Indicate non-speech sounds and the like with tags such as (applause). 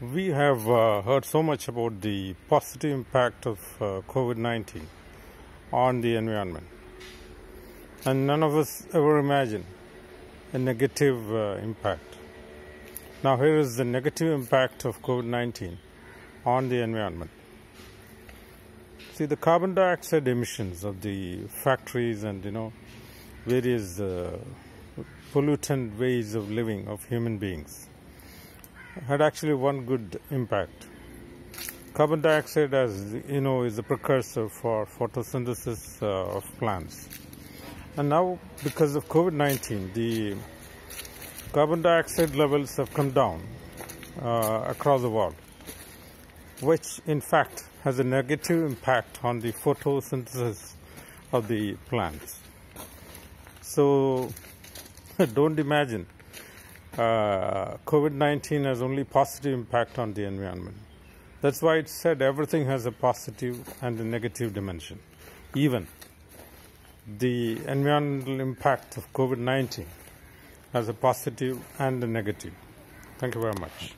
We have uh, heard so much about the positive impact of uh, COVID 19 on the environment, and none of us ever imagined a negative uh, impact. Now, here is the negative impact of COVID 19 on the environment. See, the carbon dioxide emissions of the factories and you know various uh, pollutant ways of living of human beings had actually one good impact. Carbon dioxide, as you know, is a precursor for photosynthesis uh, of plants. And now, because of COVID 19, the carbon dioxide levels have come down uh, across the world, which in fact has a negative impact on the photosynthesis of the plants. So, (laughs) don't imagine uh, COVID 19 has only positive impact on the environment. That's why it said everything has a positive and a negative dimension. Even the environmental impact of COVID 19 has a positive and a negative. Thank you very much.